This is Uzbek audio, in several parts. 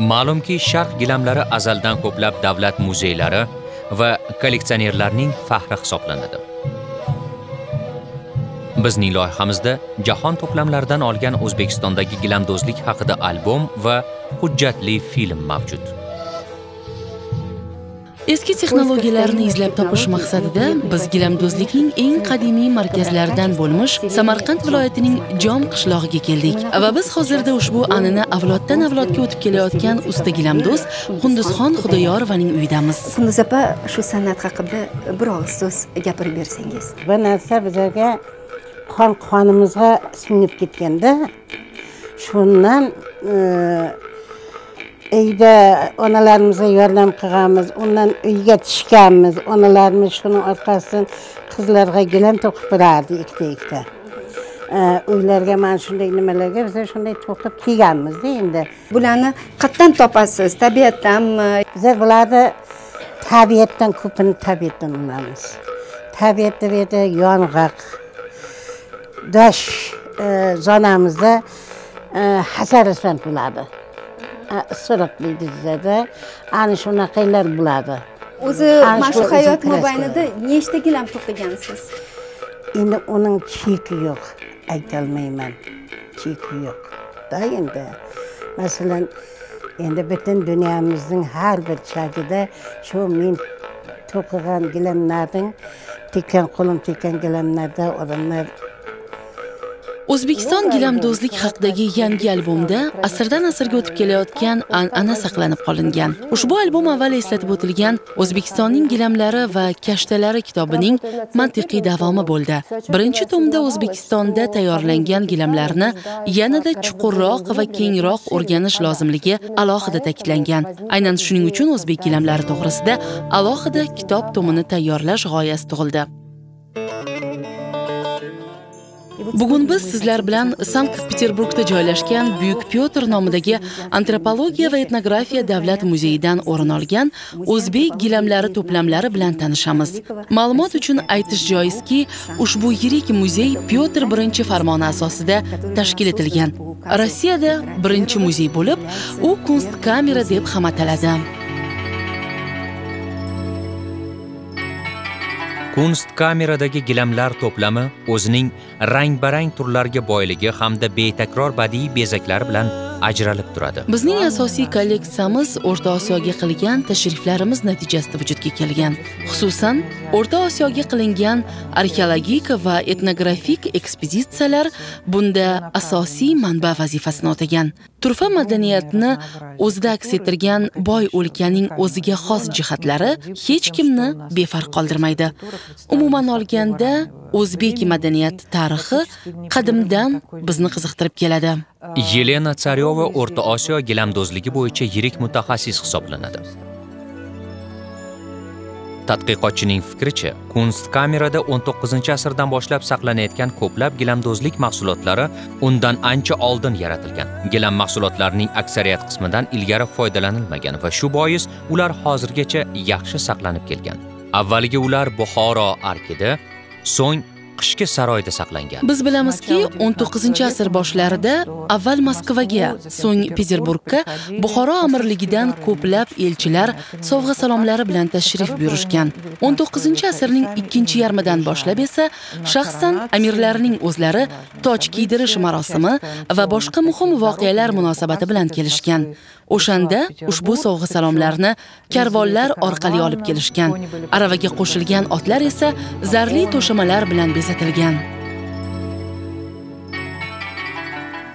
ma'lumki sharq gilamlari azaldan ko'plab davlat muzeylari va kolleksionerlarning faxri hisoblanadi. Bizning loyihamizda jahon to'plamlaridan olgan o'zbekistondagi gilamdozlik haqida albom va hujjatli film mavjud. Eski texnologiyalarni izlab topish maqsadida biz gilamdozlikning eng qadimiy markazlaridan bo'lmish samarqand viloyatining jom qishlog'iga keldik. Va biz hozirda ushbu an'ana avloddan avlodga o'tib kelayotgan usta gilamdoz qunduzxon xudoyorovaning uyidamiz. Qunduz opa shu san'at haqida bir og'iz so'z gapirib bersangiz. Bu narsa bizlarga qon qonimizga singib ketganda shundan e, uyda onalarimizga yordam qilganmiz undan uyga tushganmiz. Onalarimiz shuni orqasidan qizlarga gilam to'qib berardi ikkita ikkita. Uylarga mana shunday nimalarga biz shunday to'qib kiyganmizda endi. Bularni qayerdan topasiz? Tabiatdanmi bizlar bularni tabiatdan ko'pini tabiatdan olamiz tabiatda bu yerda yong'oq dosh zonamizda e, hasarasdan bo'ladi issiq deydi bizada ana shunaqalar bo'ladi. O'zi mana shu hayot mobaynida nechta gilam to'qigansiz endi uning cheki yo'q aytolmayman. Cheki yo'qda endi masalan endi butun dunyomizning har bir chagida shu men to'qigan gilamlarning tekkan qo'lim tekkan gilamlarda odamlar o'zbekiston gilamdozlik haqidagi yangi albomda asrdan asrga o'tib kelayotgan an'ana saqlanib qolingan. Ushbu albom avval eslatib o'tilgan o'zbekistonning gilamlari va kashtalari kitobining mantiqiy davomi bo'ldi. Birinchi tomda o'zbekistonda tayyorlangan gilamlarni yanada chuqurroq va kengroq o'rganish lozimligi alohida ta'kidlangan. Aynan shuning uchun o'zbek gilamlari to'g'risida alohida kitob tomini tayyorlash g'oyasi tug'ildi. Bugun biz sizlar bilan sankt peterburgda joylashgan buyuk pyotr nomidagi antropologiya va etnografiya davlat muzeyidan o'rin olgan o'zbek gilamlari to'plamlari bilan tanishamiz. Ma'lumot uchun aytish joizki ushbu yirik muzey pyotr birinchi farmoni asosida tashkil etilgan. Rossiyada birinchi muzey bo'lib u kunstkamera deb ham ataladi. Kunstkameradagi gilamlar to'plami o'zining rang barang turlarga boyligi hamda betakror badiiy bezaklari bilan ajralib turadi. Bizning asosiy kolleksiyamiz o'rta osiyoga qilgan tashriflarimiz natijasida vujudga kelgan. Xususan o'rta osiyoga qilingan arxeologik va etnografik ekspeditsiyalar bunda asosiy manba vazifasini o'tagan. Turfa madaniyatni o'zida aks ettirgan boy o'lkaning o'ziga xos jihatlari hech kimni befarq qoldirmaydi. Umuman olganda o'zbek madaniyati tarixi qadimdan bizni qiziqtirib keladi. Yelena tsaryova o'rta osiyo gilamdozligi bo'yicha yirik mutaxassis hisoblanadi. Tadqiqotchining fikricha kunstkamerada 19 asrdan boshlab saqlanayotgan ko'plab gilamdozlik mahsulotlari undan ancha oldin yaratilgan. Gilam mahsulotlarining aksariyat qismidan ilgari foydalanilmagan va shu bois ular hozirgacha yaxshi saqlanib kelgan. Avvaliga ular buxoro arkida so'ng qishki saroyda saqlangan. Biz bilamizki 19 asr boshlarida avval moskvaga so'ng peterburgga buxoro amirligidan ko'plab elchilar sovg'a salomlari bilan tashrif buyurishgan. 19 asrning ikkinchi yarmidan boshlab esa shaxsan amirlarning o'zlari toj kiydirish marosimi va boshqa muhim voqealar munosabati bilan kelishgan. O'shanda ushbu sovg'a salomlarni karvonlar orqali olib kelishgan. Aravaga qo'shilgan otlar esa zarli to'shamalar bilan ko'rsatilgan.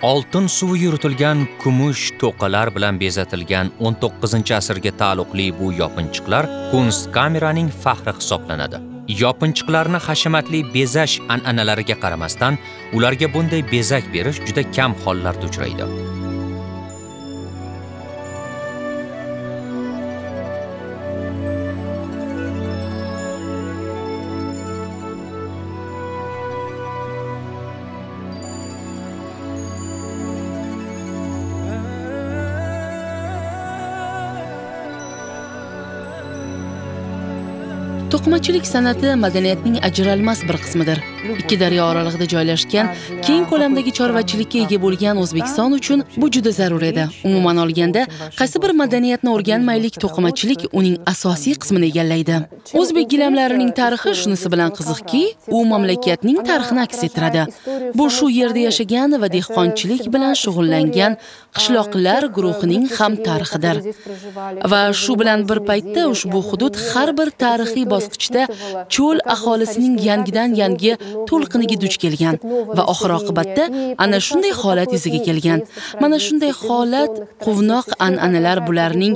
Oltin suvi yuritilgan kumush to'qalar bilan bezatilgan 19 asrga taalluqli bu yopinchiqlar kunstkameraning faxri hisoblanadi. Yopinchiqlarni hashamatli bezash an'analariga qaramasdan ularga bunday bezak berish juda kam hollarda uchraydi. To'qimachilik san'ati madaniyatning ajralmas bir qismidir. Ikki daryo oralig'ida joylashgan keng ko'lamdagi chorvachilikka ega bo'lgan o'zbekiston uchun bu juda zarur edi. Umuman olganda qaysi bir madaniyatni o'rganmaylik to'qimachilik uning asosiy qismini egallaydi. O'zbek gilamlarining tarixi shunisi bilan qiziqki u mamlakatning tarixini aks ettiradi. Bu shu yerda yashagan va dehqonchilik bilan shug'ullangan qishloqlar guruhining ham tarixidir. Va shu bilan bir paytda ushbu hudud har bir tarixiy bosqich bosqichda cho'l aholisining yangidan yangi to'lqiniga duch kelgan va oxir oqibatda ana shunday holat yuzaga kelgan mana shunday holat quvnoq an'analar bularning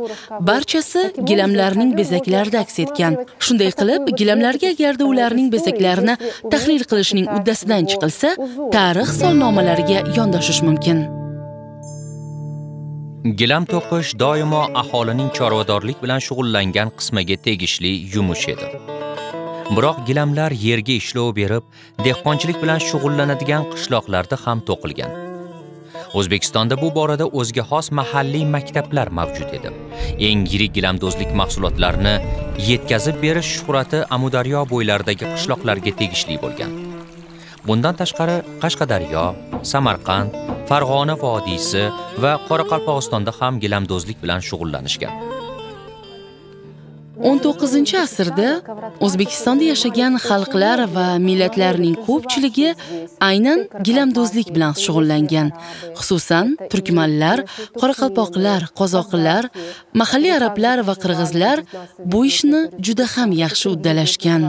barchasi gilamlarning bezaklarida aks etgan shunday qilib gilamlarga agarda ularning bezaklarini tahlil qilishning uddasidan chiqilsa tarix solnomalariga yondashish mumkin gilam to'qish doimo aholining chorvadorlik bilan shug'ullangan qismiga tegishli yumush edi. Biroq gilamlar yerga ishlov berib dehqonchilik bilan shug'ullanadigan qishloqlarda ham to'qilgan. O'zbekistonda bu borada o'ziga xos mahalliy maktablar mavjud edi. Eng yirik gilamdozlik mahsulotlarini yetkazib berish shuhrati amudaryo bo'ylaridagi qishloqlarga tegishli bo'lgan. Bundan tashqari qashqadaryo samarqand farg'ona vodiysi va qoraqalpog'istonda ham gilamdozlik bilan shug'ullanishgan. 19 asrda O'zbekistonda yashagan xalqlar va millatlarning ko'pchiligi aynan gilamdozlik bilan shug'ullangan. Xususan, turkmanlar, qoraqalpoqlar, qozoqlar, mahalliy arablar va qirg'izlar bu ishni juda ham yaxshi uddalashgan.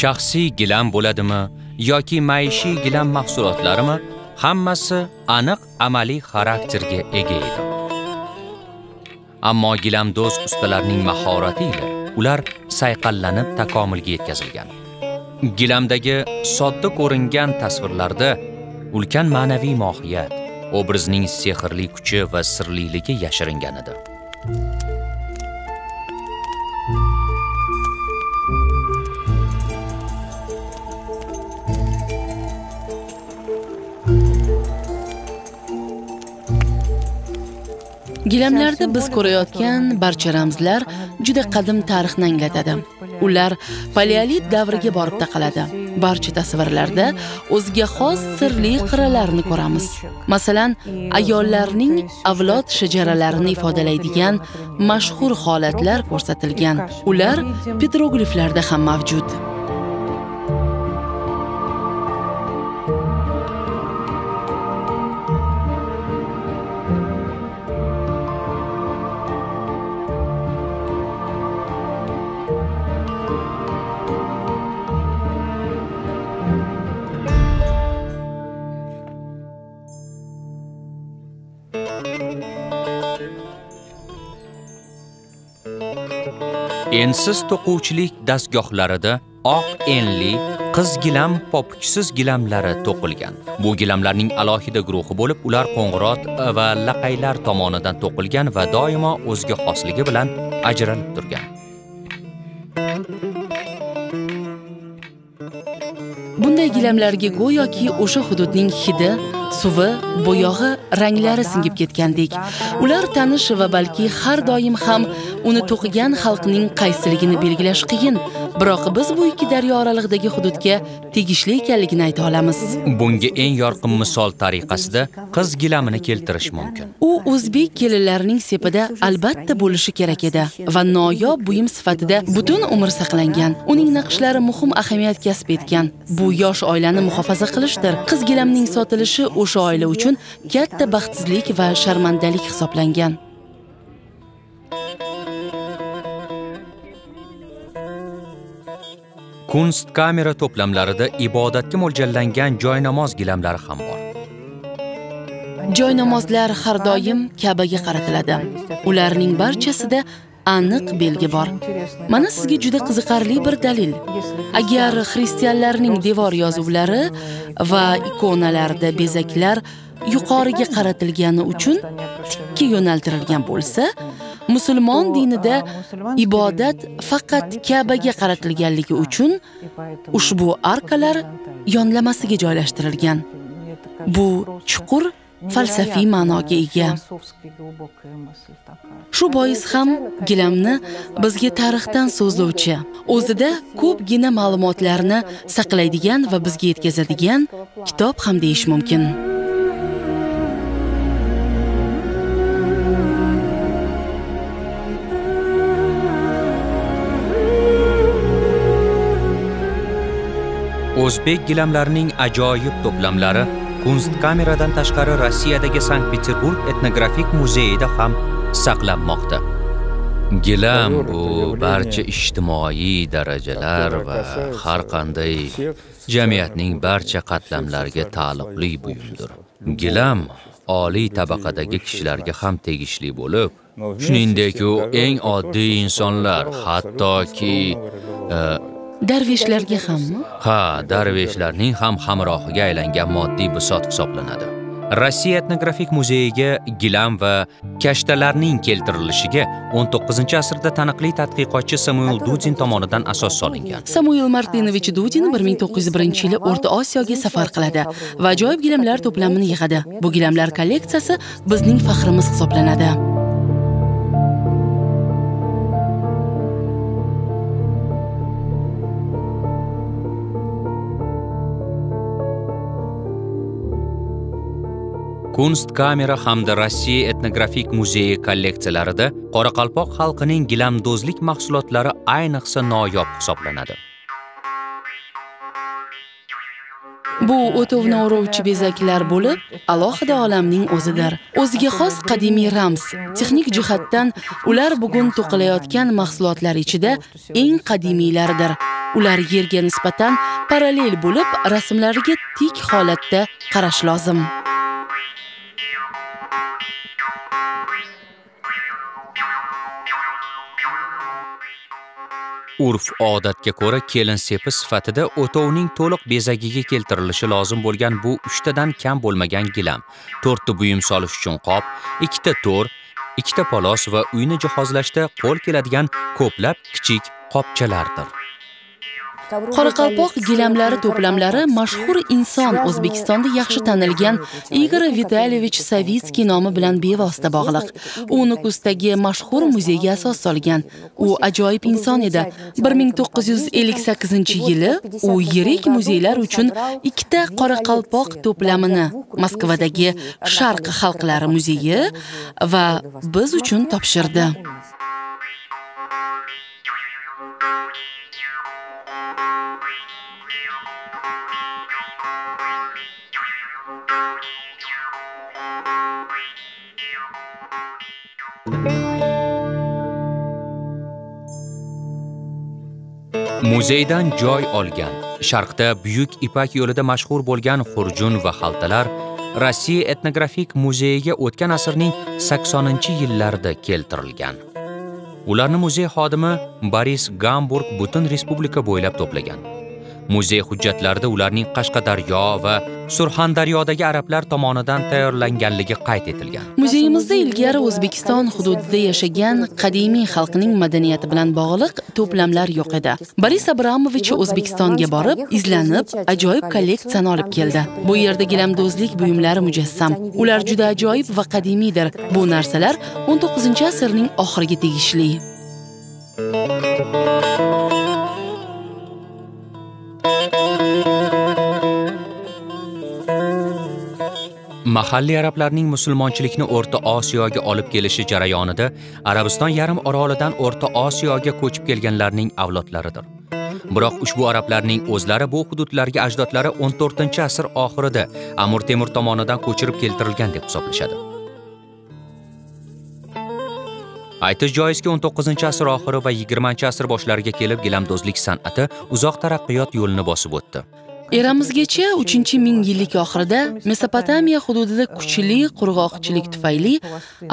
Shaxsiy gilam bo'ladimi yoki maishiy gilam mahsulotlarimi hammasi aniq amaliy xarakterga ega edi. Ammo gilamdo'z ustalarning mahorati ila ular sayqallanib takomilga yetkazilgan. Gilamdagi sodda ko'ringan tasvirlarda ulkan ma'naviy mohiyat obrazning sehrli kuchi va sirliligi yashiringan Gilamlarda biz ko'rayotgan barcha ramzlar juda qadim tarixni anglatadi. Ular paleolit davriga borib taqaladi. Barcha tasvirlarda o'ziga xos sirli qirralarni ko'ramiz. Masalan, ayollarning avlod shajaralarini ifodalaydigan mashhur holatlar ko'rsatilgan. Ular petrogliflarda ham mavjud. Ensiz to'quvchilik dastgohlarida oq enli qiz gilam popuksiz gilamlari to'qilgan. Bu gilamlarning alohida guruhi bo'lib ular qo'ng'irot va laqaylar tomonidan to'qilgan va doimo o'ziga xosligi bilan ajralib turgan. Bunday gilamlarga go'yoki o'sha hududning hidi suvi bo'yog'i ranglari singib ketgandek. Ular tanish va balki har doim ham uni to'qigan xalqning qaysiligini belgilash qiyin. Biroq biz bu ikki daryo oralig'idagi hududga tegishli ekanligini ayta olamiz. Bunga eng yorqin misol tariqasida qiz gilamini keltirish mumkin. U o'zbek kelinlarining sepida albatta bo'lishi kerak edi va noyob buyum sifatida butun umr saqlangan. Uning naqshlari muhim ahamiyat kasb etgan. Bu yosh oilani muhofaza qilishdir. Qiz gilamning sotilishi o'sha oila uchun katta baxtsizlik va sharmandalik hisoblangan kunst kamera to'plamlarida ibodatga mo'ljallangan joynamoz gilamlari ham bor joy namozlar har doim Ka'baga qaratiladi. Ularning barchasida aniq belgi bor. Mana sizga juda qiziqarli bir dalil. Agar xristianlarning devor yozuvlari va ikonalarda bezaklar yuqoriga qaratilgani uchun tikka yo'naltirilgan bo'lsa, musulmon dinida ibodat faqat Ka'baga qaratilganligi uchun ushbu arkalar yonlamasiga joylashtirilgan. Bu chuqur falsafiy ma'noga ega. Shu bois ham gilamni bizga tarixdan so'zlovchi o'zida ko'pgina ma'lumotlarni saqlaydigan va bizga yetkazadigan kitob ham deyish mumkin o'zbek gilamlarining ajoyib to'plamlari kunstkameradan tashqari rossiyadagi sankt peterburg etnografik muzeyida ham saqlanmoqda. Gilam bu barcha ijtimoiy darajalar va har qanday jamiyatning barcha qatlamlariga taalluqli buyumdir gilam oliy tabaqadagi kishilarga ham tegishli bo'lib shuningdek u eng oddiy insonlar hattoki e, darveshlarga hammi? Ha darveshlarning ham hamrohiga aylangan moddiy bisot hisoblanadi. Rossiya etnografik muzeyiga gilam va kashtalarning keltirilishiga 19-asrda taniqli tadqiqotchi samuel dudin tomonidan asos solingan. Samuel martinovich dudin 1901-yili o'rta osiyoga safar qiladi va ajoyib gilamlar to'plamini yig'adi. Bu gilamlar kolleksiyasi bizning faxrimiz hisoblanadi kunstkamera hamda rossiya etnografik muzeyi kolleksiyalarida qoraqalpoq xalqining gilamdozlik mahsulotlari ayniqsa noyob hisoblanadi. Bu o'tovni o'rovchi bezaklar bo'lib alohida olamning o'zidir. O'ziga xos qadimiy ramz texnik jihatdan ular bugun to'qilayotgan mahsulotlar ichida eng qadimiylaridir ular yerga nisbatan parallel bo'lib rasmlariga tik holatda qarash lozim. Urf odatga ko'ra kelin sepi sifatida o'tovning to'liq bezagiga keltirilishi lozim bo'lgan bu uchtadan kam bo'lmagan gilam. To'rtta buyum solish uchun qop ikkita to'r ikkita polos va uyni jihozlashda qo'l keladigan ko'plab kichik qopchalardir. Qoraqalpoq gilamlari to'plamlari mashhur inson o'zbekistonda yaxshi tanilgan igor vitalyevich savitskiy nomi bilan bevosita bog'liq. U nukusdagi mashhur muzeyga asos solgan. U ajoyib inson edi. 1958 yili u yirik muzeylar uchun ikkita qoraqalpoq to'plamini moskvadagi sharq xalqlari muzeyi va biz uchun topshirdi muzeydan joy olgan sharqda buyuk ipak yo'lida mashhur bo'lgan xurjun va xaltalar rossiya etnografik muzeyiga o'tgan asrning 80-yillarida keltirilgan. Ularni muzey xodimi boris gamburg butun respublika bo'ylab to'plagan. Muzey hujjatlarida ularning qashqadaryo va surxondaryodagi arablar tomonidan tayyorlanganligi qayd etilgan. Muzeyimizda ilgari o'zbekiston hududida yashagan qadimiy xalqning madaniyati bilan bog'liq to'plamlar yo'q edi. Boris abramovich o'zbekistonga borib izlanib ajoyib kolleksiyani olib keldi. Bu yerda gilamdozlik buyumlari mujassam. Ular juda ajoyib va qadimiydir. Bu narsalar 19 asrning oxiriga tegishli. Mahalliy arablarning musulmonchilikni o'rta osiyoga olib kelishi jarayonida arabiston yarim orolidan o'rta osiyoga ko'chib kelganlarning avlodlaridir. Biroq ushbu arablarning o'zlari bu hududlarga ajdodlari 14 asr oxirida amir temur tomonidan ko'chirib keltirilgan deb hisoblashadi. Aytish joizki 19 asr oxiri va 20 asr boshlariga kelib gilamdozlik san'ati uzoq taraqqiyot yo'lini bosib o'tdi. Eramizgacha 3 ming yillik oxirida mesopotamiya hududida kuchli qurg'oqchilik tufayli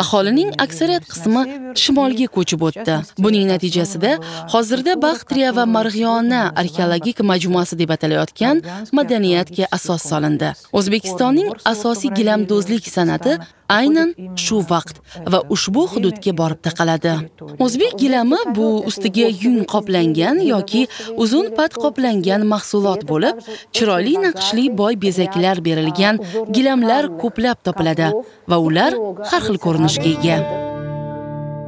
aholining aksariyat qismi shimolga ko'chib o'tdi. Buning natijasida hozirda baxtriya va marg'iyona arxeologik majmuasi deb atalayotgan madaniyatga asos solindi. O'zbekistonning asosiy gilamdozlik san'ati aynan shu vaqt va ushbu hududga borib taqaladi. O'zbek gilami bu ustiga yung qoplangan yoki uzun pat qoplangan mahsulot bo'lib chiroyli naqshli boy bezaklar berilgan gilamlar ko'plab topiladi va ular har xil ko'rinishga ega.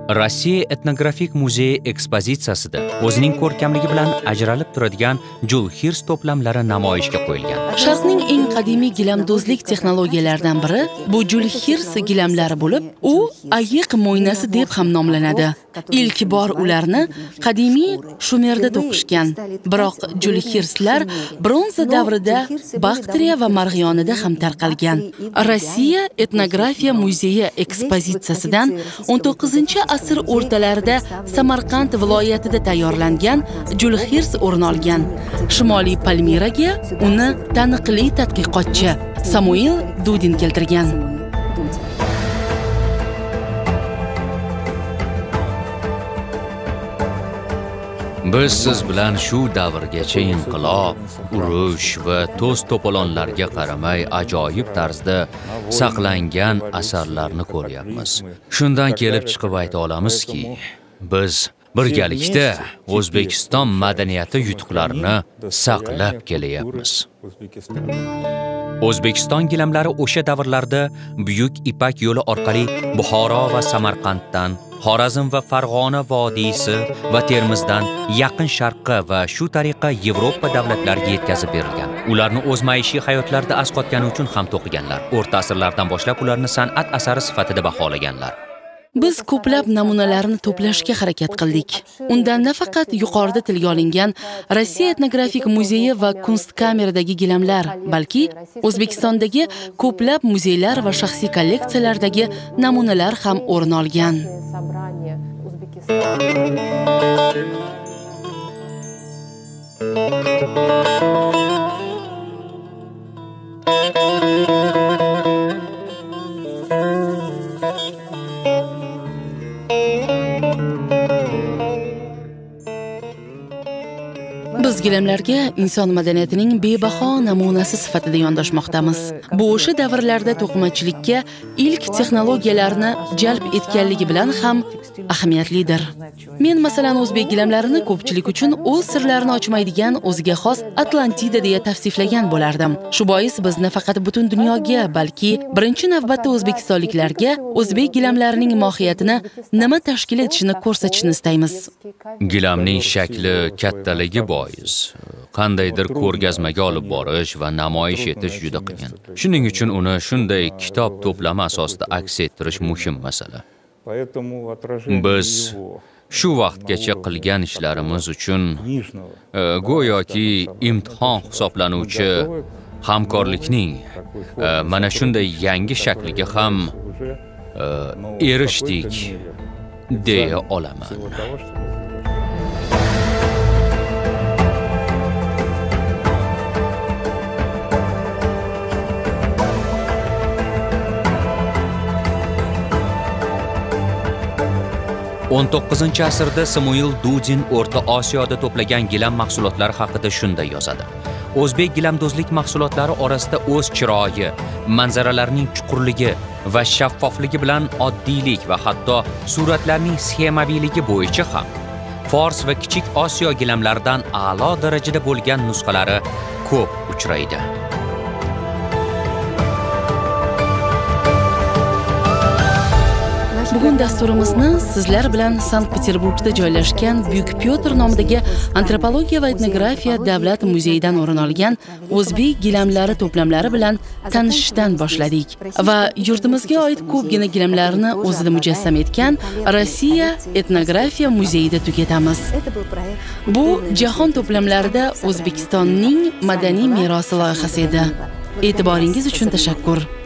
Rossiya etnografik muzeyi ekspozitsiyasida o'zining ko'rkamligi bilan ajralib turadigan jul hirs to'plamlari namoyishga qo'yilgan. Sharqning eng qadimiy gilamdozlik texnologiyalaridan biri bu jul hirs gilamlari bo'lib u ayiq mo'ynasi deb ham nomlanadi. Ilk bor ularni qadimiy shumerda to'qishgan. Biroq julxirslar bronza davrida baktriya va marg'iyonida ham tarqalgan. Rossiya etnografiya muzeyi ekspozitsiyasidan 19 asr o'rtalarida samarqand viloyatida tayyorlangan julxirs o'rin olgan. Shimoliy palmiraga uni taniqli tadqiqotchi samuil dudin keltirgan. Biz siz bilan shu davrgacha inqilob urush va to's to'polonlarga qaramay ajoyib tarzda saqlangan asarlarni ko'ryapmiz. Shundan kelib chiqib ayta olamizki biz birgalikda o'zbekiston madaniyati yutuqlarini saqlab kelyapmiz. O'zbekiston gilamlari o'sha davrlarda buyuk ipak yo'li orqali buxoro va samarqanddan xorazm va farg'ona vodiysi va termizdan yaqin sharqqa va shu tariqa yevropa davlatlariga yetkazib berilgan. Ularni o'z maishiy hayotlarida asqotgani uchun ham to'qiganlar. O'rta asrlardan boshlab ularni san'at asari sifatida baholaganlar. Biz ko'plab namunalarni to'plashga harakat qildik. Undan nafaqat yuqorida tilga olingan rossiya etnografik muzeyi va kunstkameradagi gilamlar balki o'zbekistondagi ko'plab muzeylar va shaxsiy kolleksiyalardagi namunalar ham o'rin olgan. Biz gilamlarga inson madaniyatining bebaho namunasi sifatida yondoshmoqdamiz bu o'sha davrlarda to'qimachilikka ilk texnologiyalarni jalb etganligi bilan ham ahamiyatlidir. Men masalan o'zbek gilamlarini ko'pchilik uchun o'z sirlarini ochmaydigan o'ziga xos atlantida deya tavsiflagan bo'lardim. Shu bois biz nafaqat butun dunyoga balki birinchi navbatda o'zbekistonliklarga o'zbek gilamlarining mohiyatini nima tashkil etishini ko'rsatishni istaymiz. Gilamning shakli kattaligi bois qandaydir ko'rgazmaga olib borish va namoyish etish juda qiyin. Shuning uchun uni shunday kitob to'plami asosida aks ettirish muhim masala. Biz shu vaqtgacha qilgan ishlarimiz uchun e, go'yoki imtihon hisoblanuvchi hamkorlikning e, mana shunday yangi shakliga ham e, erishdik deya olaman o'n to'qqizinchi asrda samuil dudin o'rta osiyoda to'plagan gilam mahsulotlari haqida shunday yozadi. O'zbek gilamdozlik mahsulotlari orasida o'z chiroyi manzaralarning chuqurligi va shaffofligi bilan oddiylik va hatto suratlarning sxemaviyligi bo'yicha ham fors va kichik osiyo gilamlaridan a'lo darajada bo'lgan nusxalari ko'p uchraydi. Bugun dasturimizni sizlar bilan sankt peterburgda joylashgan buyuk pyotr nomidagi antropologiya va etnografiya davlat muzeyidan o'rin olgan o'zbek gilamlari to'plamlari bilan tanishishdan boshladik. Va yurtimizga oid ko'pgina gilamlarni o'zida mujassam etgan rossiya etnografiya muzeyida tugatamiz. Bu jahon to'plamlarida o'zbekistonning madaniy merosi loyihasi edi. E'tiboringiz uchun tashakkur.